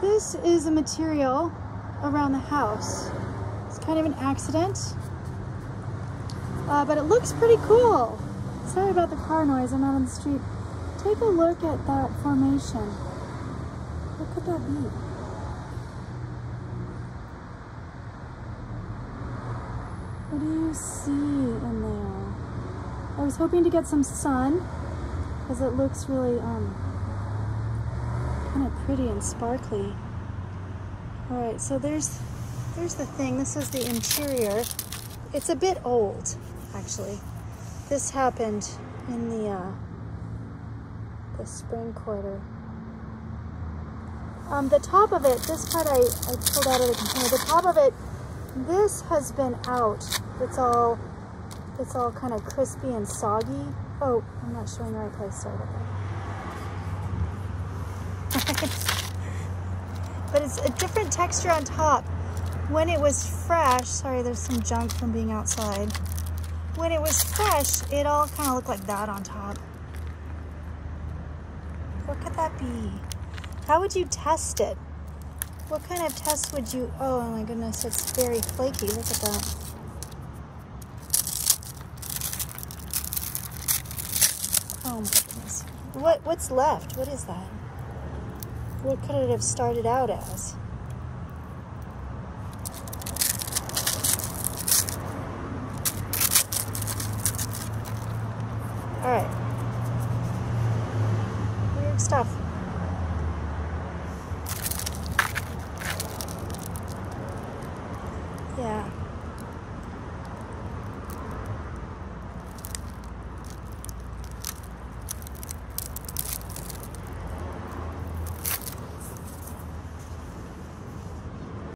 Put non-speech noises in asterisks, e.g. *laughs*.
This is a material around the house. It's kind of an accident, uh, but it looks pretty cool. Sorry about the car noise, I'm out on the street. Take a look at that formation. What could that be? What do you see in there? I was hoping to get some sun because it looks really um, kind of pretty and sparkly. All right, so there's there's the thing. This is the interior. It's a bit old, actually. This happened in the uh, the spring quarter. Um, the top of it, this part I, I pulled out of the container. The top of it, this has been out. It's all it's all kind of crispy and soggy. Oh, I'm not showing the right place. Sorry about that. *laughs* but it's a different texture on top. When it was fresh, sorry, there's some junk from being outside. When it was fresh, it all kind of looked like that on top. What could that be? How would you test it? What kind of test would you, oh my goodness, it's very flaky. Look at that. Oh my goodness. What, what's left? What is that? What could it have started out as? Alright. Weird stuff. Yeah.